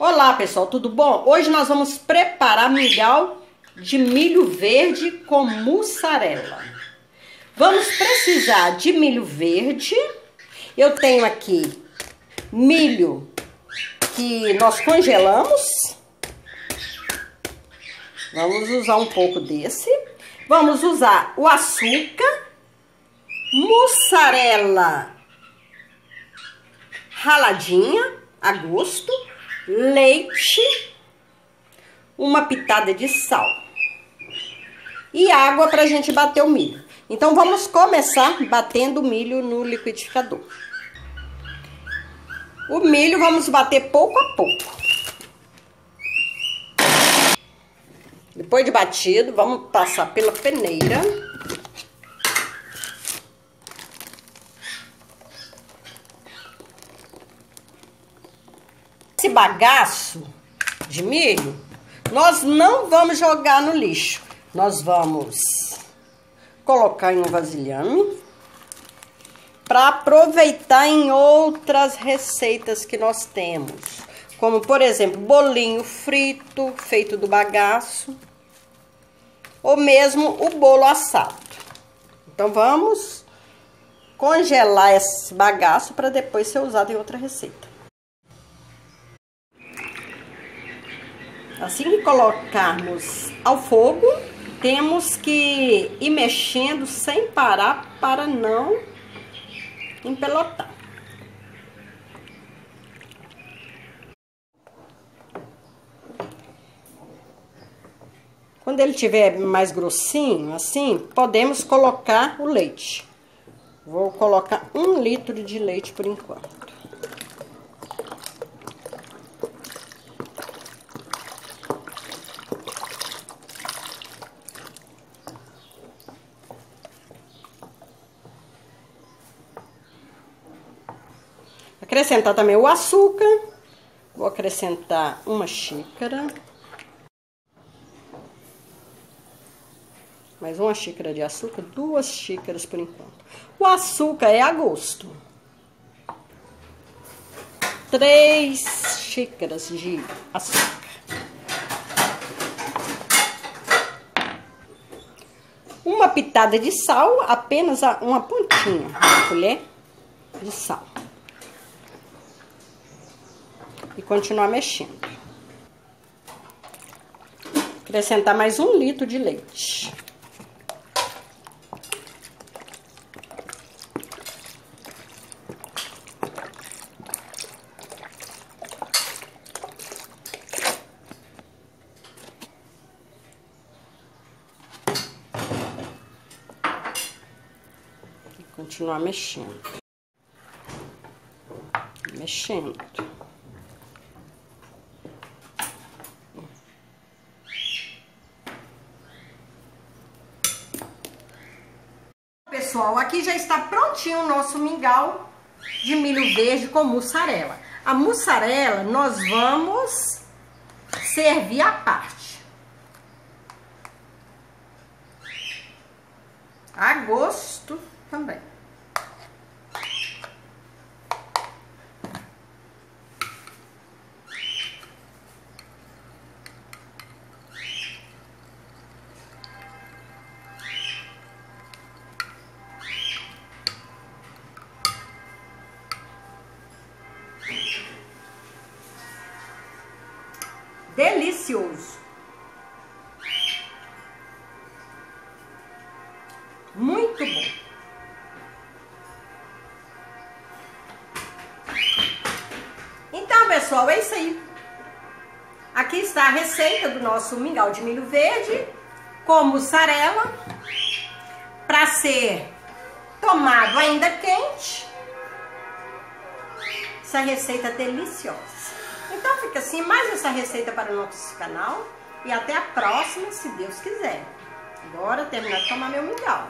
Olá pessoal, tudo bom? Hoje nós vamos preparar mingau de milho verde com mussarela. Vamos precisar de milho verde. Eu tenho aqui milho que nós congelamos. Vamos usar um pouco desse. Vamos usar o açúcar, mussarela raladinha a gosto leite, uma pitada de sal e água para a gente bater o milho. Então, vamos começar batendo o milho no liquidificador. O milho vamos bater pouco a pouco. Depois de batido, vamos passar pela peneira. Esse bagaço de milho, nós não vamos jogar no lixo. Nós vamos colocar em um vasilhame para aproveitar em outras receitas que nós temos. Como, por exemplo, bolinho frito, feito do bagaço. Ou mesmo o bolo assado. Então, vamos congelar esse bagaço para depois ser usado em outra receita. Assim que colocarmos ao fogo, temos que ir mexendo sem parar para não empelotar. Quando ele tiver mais grossinho, assim, podemos colocar o leite. Vou colocar um litro de leite por enquanto. Acrescentar também o açúcar. Vou acrescentar uma xícara. Mais uma xícara de açúcar, duas xícaras por enquanto. O açúcar é a gosto. Três xícaras de açúcar. Uma pitada de sal, apenas uma pontinha, uma colher de sal e continuar mexendo. Acrescentar mais um litro de leite. continuar mexendo. Mexendo. Pessoal, aqui já está prontinho o nosso mingau de milho verde com mussarela. A mussarela nós vamos servir à parte. A gosto também. Delicioso. Muito bom. Então, pessoal, é isso aí. Aqui está a receita do nosso mingau de milho verde com mussarela para ser tomado ainda quente. Essa receita é deliciosa. Então fica assim, mais essa receita para o nosso canal. E até a próxima, se Deus quiser. Agora terminar de tomar meu mingau.